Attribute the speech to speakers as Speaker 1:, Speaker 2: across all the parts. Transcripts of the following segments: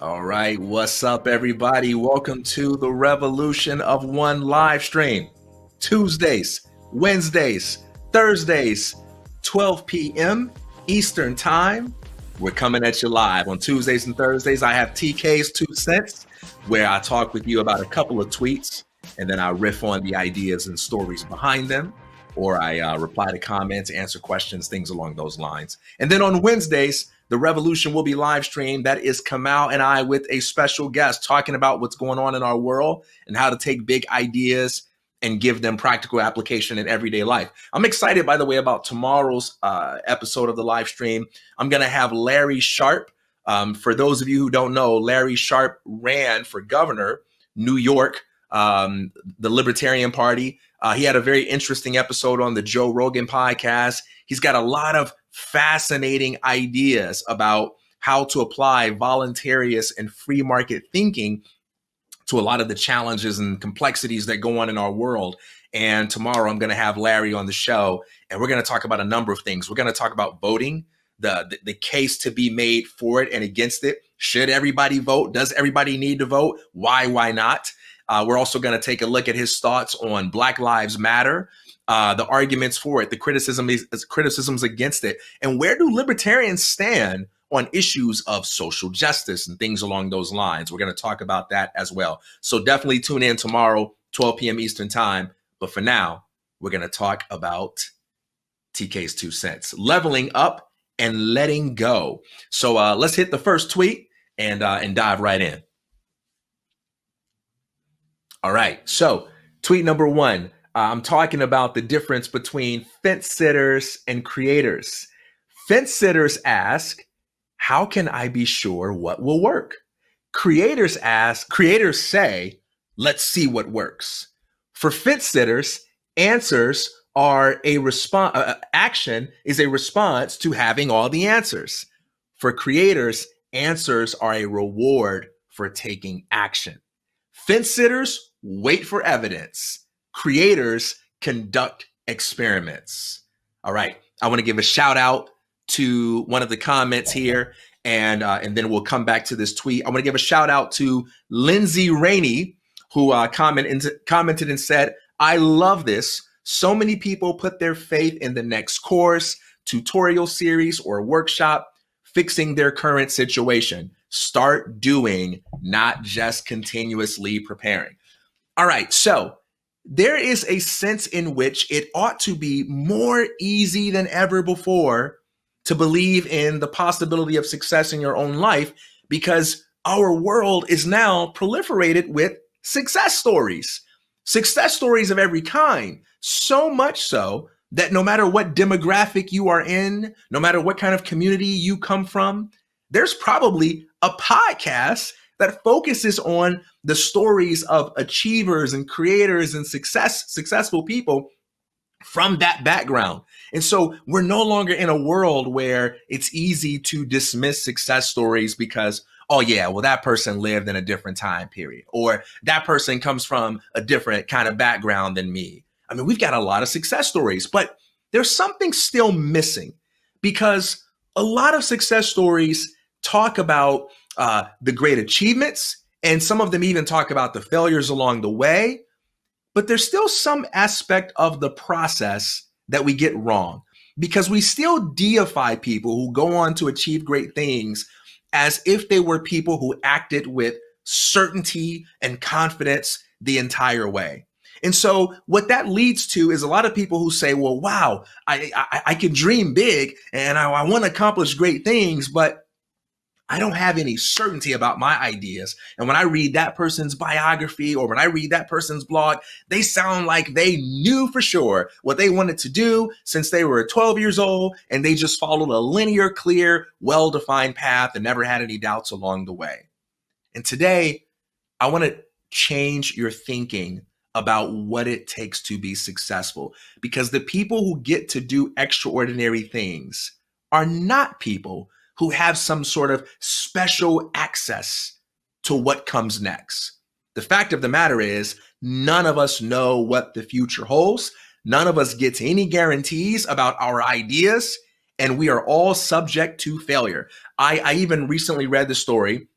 Speaker 1: All right, what's up, everybody? Welcome to the revolution of one live stream. Tuesdays, Wednesdays, Thursdays, 12 p.m. Eastern Time. We're coming at you live on Tuesdays and Thursdays. I have TK's Two Cents, where I talk with you about a couple of tweets and then I riff on the ideas and stories behind them, or I uh, reply to comments, answer questions, things along those lines. And then on Wednesdays, the revolution will be live streamed. That is Kamau and I with a special guest talking about what's going on in our world and how to take big ideas and give them practical application in everyday life. I'm excited, by the way, about tomorrow's uh, episode of the live stream. I'm going to have Larry Sharpe. Um, for those of you who don't know, Larry Sharpe ran for governor, New York, um, the Libertarian Party. Uh, he had a very interesting episode on the Joe Rogan podcast. He's got a lot of fascinating ideas about how to apply voluntarist and free market thinking to a lot of the challenges and complexities that go on in our world. And tomorrow I'm going to have Larry on the show and we're going to talk about a number of things. We're going to talk about voting, the, the, case to be made for it and against it. Should everybody vote? Does everybody need to vote? Why, why not? Uh, we're also going to take a look at his thoughts on Black Lives Matter uh, the arguments for it, the criticism criticisms against it, and where do libertarians stand on issues of social justice and things along those lines? We're going to talk about that as well. So definitely tune in tomorrow, 12 p.m. Eastern time. But for now, we're going to talk about TK's two cents, leveling up and letting go. So uh, let's hit the first tweet and uh, and dive right in. All right. So tweet number one. Uh, I'm talking about the difference between fence sitters and creators. Fence sitters ask, how can I be sure what will work? Creators ask, creators say, let's see what works. For fence sitters, answers are a response, uh, action is a response to having all the answers. For creators, answers are a reward for taking action. Fence sitters wait for evidence creators conduct experiments. All right. I want to give a shout out to one of the comments here, and uh, and then we'll come back to this tweet. I want to give a shout out to Lindsay Rainey, who uh, commented commented and said, "I love this. So many people put their faith in the next course, tutorial series, or workshop fixing their current situation. Start doing, not just continuously preparing." All right, so there is a sense in which it ought to be more easy than ever before to believe in the possibility of success in your own life because our world is now proliferated with success stories, success stories of every kind. So much so that no matter what demographic you are in, no matter what kind of community you come from, there's probably a podcast that focuses on the stories of achievers and creators and success successful people from that background. And so we're no longer in a world where it's easy to dismiss success stories because oh yeah, well that person lived in a different time period or that person comes from a different kind of background than me. I mean, we've got a lot of success stories, but there's something still missing because a lot of success stories talk about uh, the great achievements, and some of them even talk about the failures along the way. But there's still some aspect of the process that we get wrong because we still deify people who go on to achieve great things as if they were people who acted with certainty and confidence the entire way. And so what that leads to is a lot of people who say, well, wow, I, I, I can dream big and I, I want to accomplish great things, but I don't have any certainty about my ideas. And when I read that person's biography or when I read that person's blog, they sound like they knew for sure what they wanted to do since they were 12 years old and they just followed a linear, clear, well defined path and never had any doubts along the way. And today, I want to change your thinking about what it takes to be successful because the people who get to do extraordinary things are not people who have some sort of special access to what comes next. The fact of the matter is, none of us know what the future holds. None of us gets any guarantees about our ideas, and we are all subject to failure. I, I even recently read the story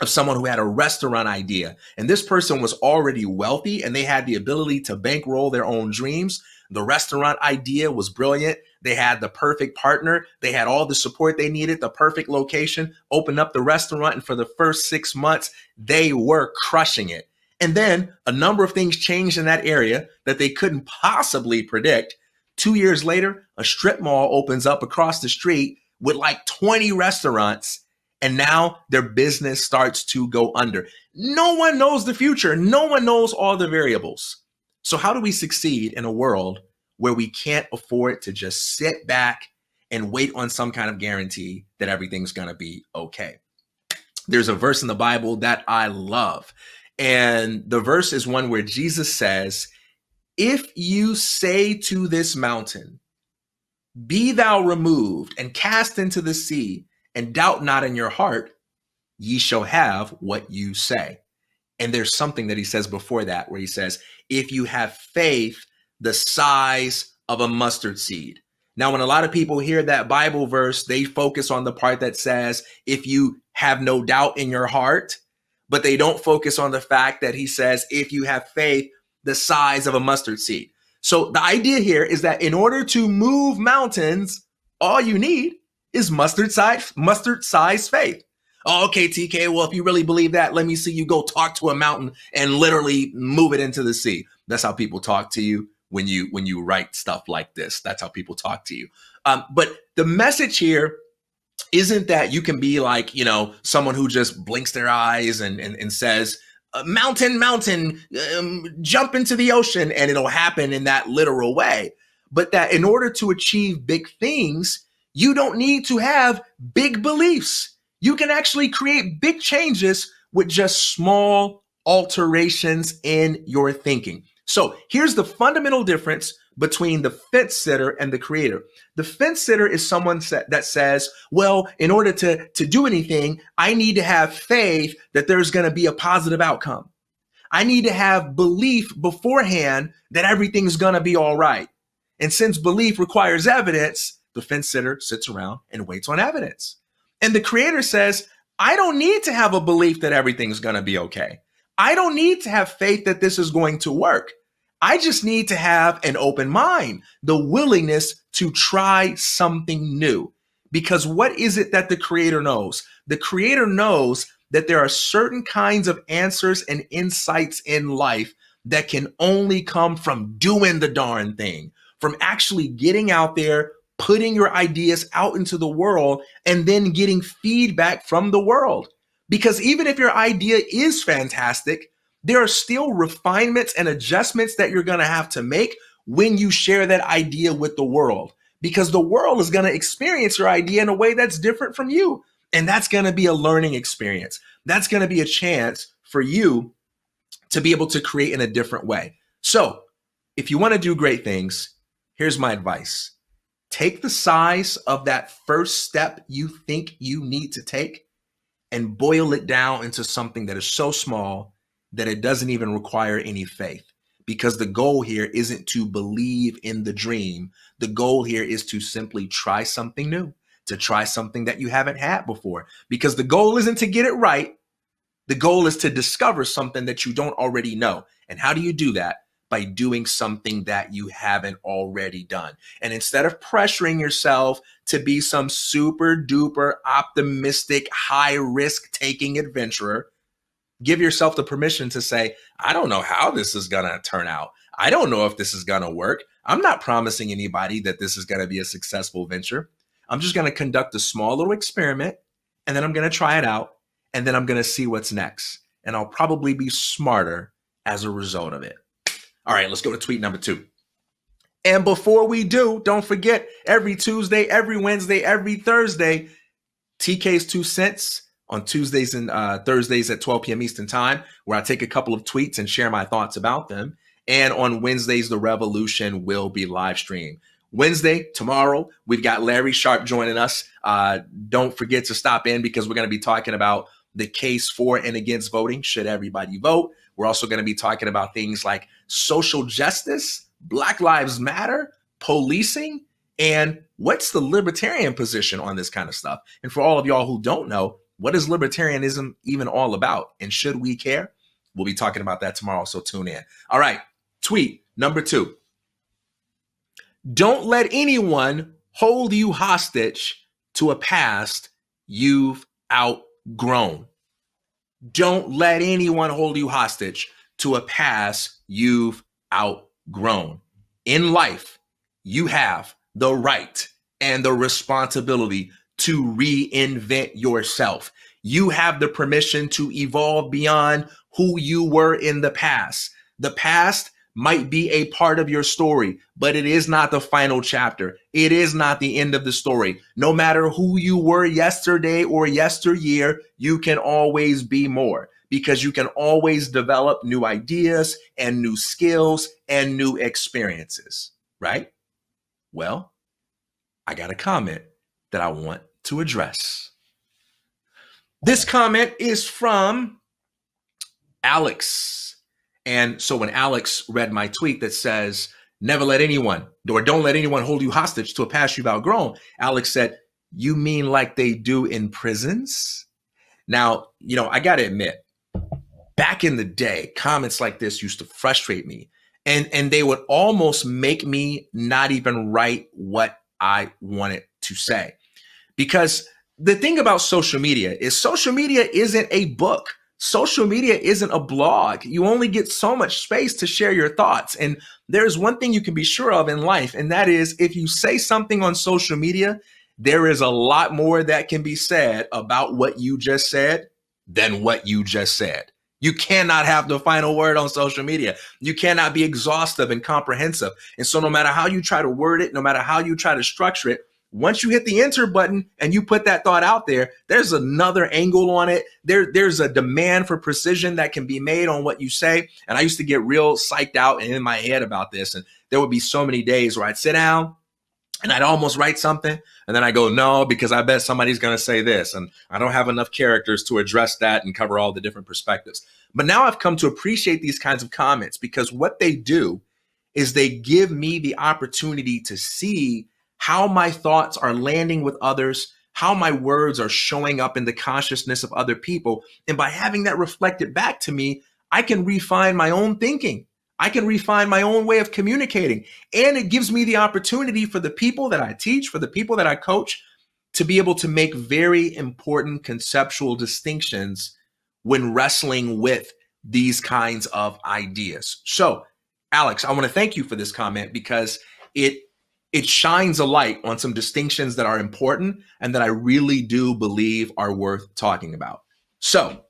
Speaker 1: of someone who had a restaurant idea. And this person was already wealthy and they had the ability to bankroll their own dreams. The restaurant idea was brilliant. They had the perfect partner. They had all the support they needed, the perfect location, opened up the restaurant. And for the first six months, they were crushing it. And then a number of things changed in that area that they couldn't possibly predict. Two years later, a strip mall opens up across the street with like 20 restaurants and now their business starts to go under. No one knows the future. No one knows all the variables. So, how do we succeed in a world where we can't afford to just sit back and wait on some kind of guarantee that everything's going to be okay? There's a verse in the Bible that I love. And the verse is one where Jesus says, If you say to this mountain, Be thou removed and cast into the sea, and doubt not in your heart, ye shall have what you say. And there's something that he says before that where he says, if you have faith the size of a mustard seed. Now, when a lot of people hear that Bible verse, they focus on the part that says, if you have no doubt in your heart, but they don't focus on the fact that he says, if you have faith the size of a mustard seed. So the idea here is that in order to move mountains, all you need is mustard size mustard size faith. Oh, okay, TK. Well, if you really believe that, let me see you go talk to a mountain and literally move it into the sea. That's how people talk to you when you when you write stuff like this. That's how people talk to you. Um, but the message here isn't that you can be like you know someone who just blinks their eyes and and, and says uh, mountain mountain um, jump into the ocean and it'll happen in that literal way but that in order to achieve big things you don't need to have big beliefs. You can actually create big changes with just small alterations in your thinking. So here's the fundamental difference between the fence sitter and the creator. The fence sitter is someone that says, well, in order to, to do anything, I need to have faith that there's going to be a positive outcome. I need to have belief beforehand that everything's going to be all right. And since belief requires evidence, the fence sitter sits around and waits on evidence. And the creator says, I don't need to have a belief that everything's going to be okay. I don't need to have faith that this is going to work. I just need to have an open mind, the willingness to try something new. Because what is it that the creator knows? The creator knows that there are certain kinds of answers and insights in life that can only come from doing the darn thing, from actually getting out there, putting your ideas out into the world and then getting feedback from the world. Because even if your idea is fantastic, there are still refinements and adjustments that you're going to have to make when you share that idea with the world. Because the world is going to experience your idea in a way that's different from you. And that's going to be a learning experience. That's going to be a chance for you to be able to create in a different way. So, if you want to do great things, here's my advice take the size of that first step you think you need to take and boil it down into something that is so small that it doesn't even require any faith. Because the goal here isn't to believe in the dream. The goal here is to simply try something new, to try something that you haven't had before. Because the goal isn't to get it right. The goal is to discover something that you don't already know. And how do you do that? By doing something that you haven't already done. And instead of pressuring yourself to be some super duper optimistic, high risk taking adventurer, give yourself the permission to say, I don't know how this is going to turn out. I don't know if this is going to work. I'm not promising anybody that this is going to be a successful venture. I'm just going to conduct a small little experiment and then I'm going to try it out and then I'm going to see what's next. And I'll probably be smarter as a result of it. All right, let's go to tweet number two. And before we do, don't forget every Tuesday, every Wednesday, every Thursday, TK's Two Cents on Tuesdays and uh, Thursdays at 12 p.m. Eastern Time, where I take a couple of tweets and share my thoughts about them. And on Wednesdays, the revolution will be live streamed. Wednesday, tomorrow, we've got Larry Sharpe joining us. Uh, don't forget to stop in because we're going to be talking about the case for and against voting. Should everybody vote? We're also going to be talking about things like social justice, Black Lives Matter, policing, and what's the libertarian position on this kind of stuff. And for all of y'all who don't know, what is libertarianism even all about? And should we care? We'll be talking about that tomorrow, so tune in. All right, tweet number two. Don't let anyone hold you hostage to a past you've outgrown. Don't let anyone hold you hostage to a past you've outgrown. In life, you have the right and the responsibility to reinvent yourself. You have the permission to evolve beyond who you were in the past. The past might be a part of your story, but it is not the final chapter. It is not the end of the story. No matter who you were yesterday or yesteryear, you can always be more because you can always develop new ideas and new skills and new experiences, right? Well, I got a comment that I want to address. This comment is from Alex. And so when Alex read my tweet that says, never let anyone, or don't let anyone hold you hostage to a past you've outgrown, Alex said, you mean like they do in prisons? Now, you know, I got to admit, back in the day, comments like this used to frustrate me. And, and they would almost make me not even write what I wanted to say. Because the thing about social media is social media isn't a book. Social media isn't a blog. You only get so much space to share your thoughts. And there's one thing you can be sure of in life, and that is if you say something on social media, there is a lot more that can be said about what you just said than what you just said. You cannot have the final word on social media. You cannot be exhaustive and comprehensive. And so, no matter how you try to word it, no matter how you try to structure it, once you hit the enter button and you put that thought out there, there's another angle on it. There, there's a demand for precision that can be made on what you say. And I used to get real psyched out and in my head about this. And there would be so many days where I'd sit down and I'd almost write something. And then I go, no, because I bet somebody's going to say this. And I don't have enough characters to address that and cover all the different perspectives. But now I've come to appreciate these kinds of comments because what they do is they give me the opportunity to see how my thoughts are landing with others, how my words are showing up in the consciousness of other people. And by having that reflected back to me, I can refine my own thinking. I can refine my own way of communicating. And it gives me the opportunity for the people that I teach, for the people that I coach, to be able to make very important conceptual distinctions when wrestling with these kinds of ideas. So, Alex, I want to thank you for this comment because it it shines a light on some distinctions that are important and that I really do believe are worth talking about. So,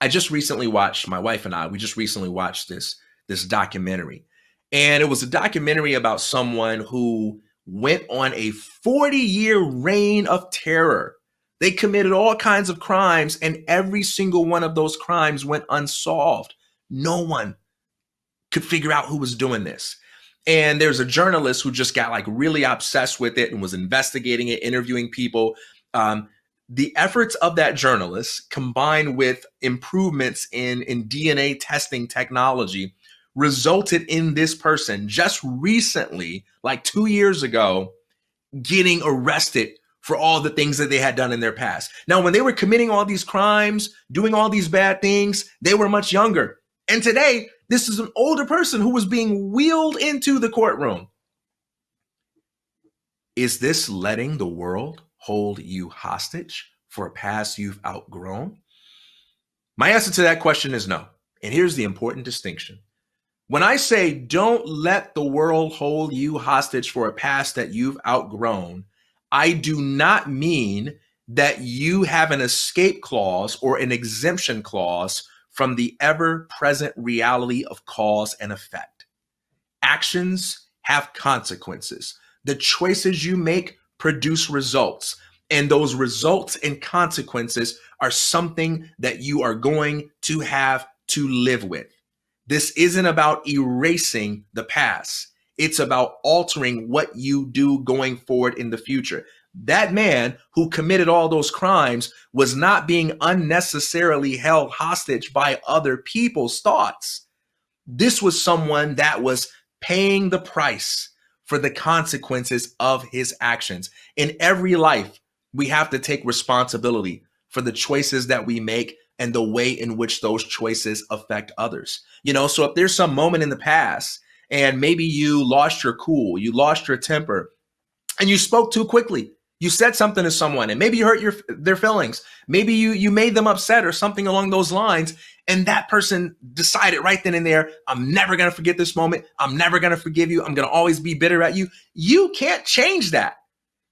Speaker 1: I just recently watched my wife and I, we just recently watched this this documentary. And it was a documentary about someone who went on a 40-year reign of terror. They committed all kinds of crimes and every single one of those crimes went unsolved. No one could figure out who was doing this. And there's a journalist who just got like really obsessed with it and was investigating it, interviewing people. Um, the efforts of that journalist combined with improvements in, in DNA testing technology resulted in this person just recently, like two years ago, getting arrested for all the things that they had done in their past. Now, when they were committing all these crimes, doing all these bad things, they were much younger. And today, this is an older person who was being wheeled into the courtroom. Is this letting the world hold you hostage for a past you've outgrown? My answer to that question is no. And here's the important distinction. When I say don't let the world hold you hostage for a past that you've outgrown, I do not mean that you have an escape clause or an exemption clause from the ever present reality of cause and effect. Actions have consequences. The choices you make produce results, and those results and consequences are something that you are going to have to live with. This isn't about erasing the past. It's about altering what you do going forward in the future that man who committed all those crimes was not being unnecessarily held hostage by other people's thoughts. This was someone that was paying the price for the consequences of his actions. In every life, we have to take responsibility for the choices that we make and the way in which those choices affect others. You know, so if there's some moment in the past and maybe you lost your cool, you lost your temper, and you spoke too quickly, you said something to someone and maybe you hurt your their feelings maybe you you made them upset or something along those lines and that person decided right then and there i'm never going to forget this moment. I'm never going to forgive you. I'm going to always be bitter at you. You can't change that.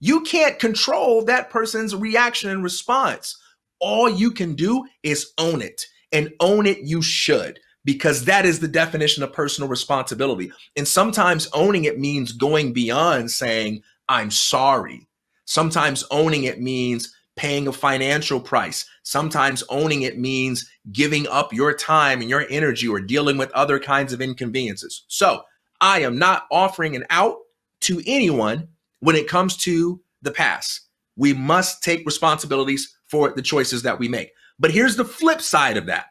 Speaker 1: You can't control that person's reaction and response all you can do is own it and own it you should because that is the definition of personal responsibility and sometimes owning it means going beyond saying i'm sorry Sometimes owning it means paying a financial price. Sometimes owning it means giving up your time and your energy or dealing with other kinds of inconveniences. So I am not offering an out to anyone when it comes to the past. We must take responsibilities for the choices that we make. But here's the flip side of that.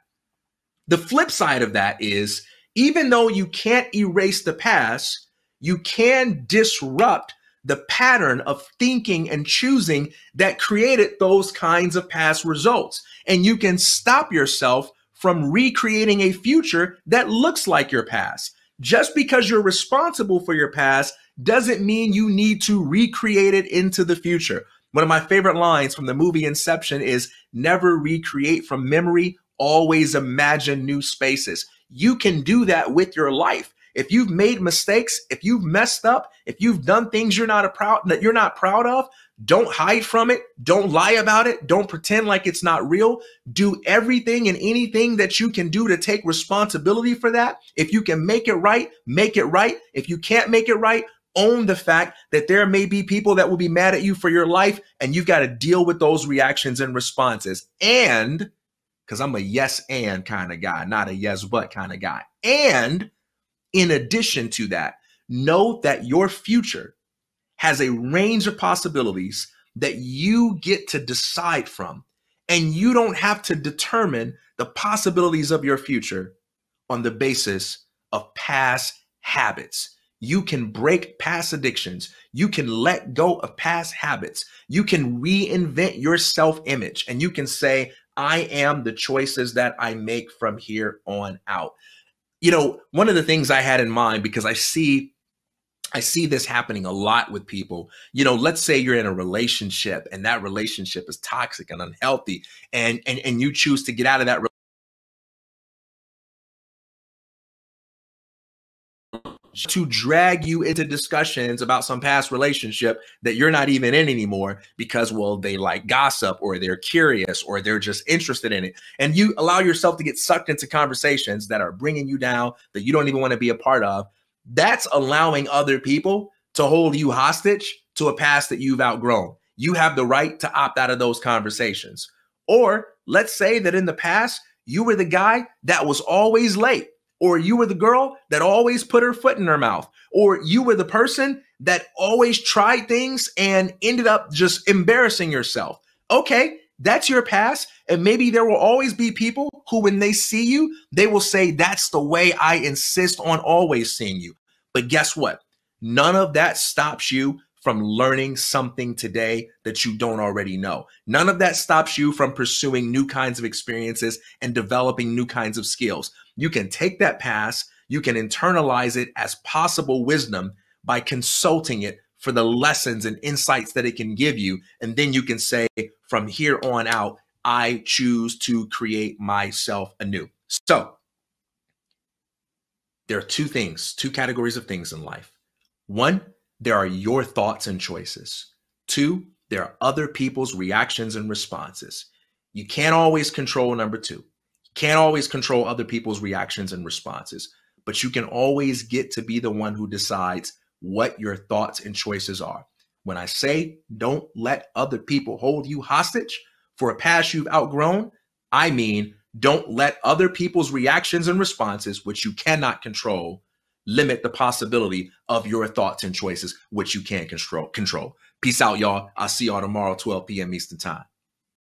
Speaker 1: The flip side of that is even though you can't erase the past, you can disrupt the pattern of thinking and choosing that created those kinds of past results. And you can stop yourself from recreating a future that looks like your past. Just because you're responsible for your past doesn't mean you need to recreate it into the future. One of my favorite lines from the movie Inception is never recreate from memory, always imagine new spaces. You can do that with your life. If you've made mistakes, if you've messed up, if you've done things you're not proud that you're not proud of, don't hide from it. Don't lie about it. Don't pretend like it's not real. Do everything and anything that you can do to take responsibility for that. If you can make it right, make it right. If you can't make it right, own the fact that there may be people that will be mad at you for your life and you've got to deal with those reactions and responses. And because I'm a yes and kind of guy, not a yes but kind of guy. And in addition to that, know that your future has a range of possibilities that you get to decide from. And you don't have to determine the possibilities of your future on the basis of past habits. You can break past addictions. You can let go of past habits. You can reinvent your self image and you can say, I am the choices that I make from here on out you know, one of the things I had in mind because I see I see this happening a lot with people. You know, let's say you're in a relationship and that relationship is toxic and unhealthy and and and you choose to get out of that to drag you into discussions about some past relationship that you're not even in anymore because, well, they like gossip or they're curious or they're just interested in it. And you allow yourself to get sucked into conversations that are bringing you down that you don't even want to be a part of. That's allowing other people to hold you hostage to a past that you've outgrown. You have the right to opt out of those conversations. Or let's say that in the past, you were the guy that was always late or you were the girl that always put her foot in her mouth, or you were the person that always tried things and ended up just embarrassing yourself. Okay, that's your past. And maybe there will always be people who, when they see you, they will say, That's the way I insist on always seeing you. But guess what? None of that stops you from learning something today that you don't already know. None of that stops you from pursuing new kinds of experiences and developing new kinds of skills. You can take that pass, you can internalize it as possible wisdom by consulting it for the lessons and insights that it can give you. And then you can say, from here on out, I choose to create myself anew. So, there are two things, two categories of things in life. One, there are your thoughts and choices. Two, there are other people's reactions and responses. You can't always control number two. Can't always control other people's reactions and responses, but you can always get to be the one who decides what your thoughts and choices are. When I say don't let other people hold you hostage for a past you've outgrown, I mean don't let other people's reactions and responses, which you cannot control, limit the possibility of your thoughts and choices, which you can't control. Control. Peace out, y'all. I'll see y'all tomorrow, 12 p.m. Eastern Time.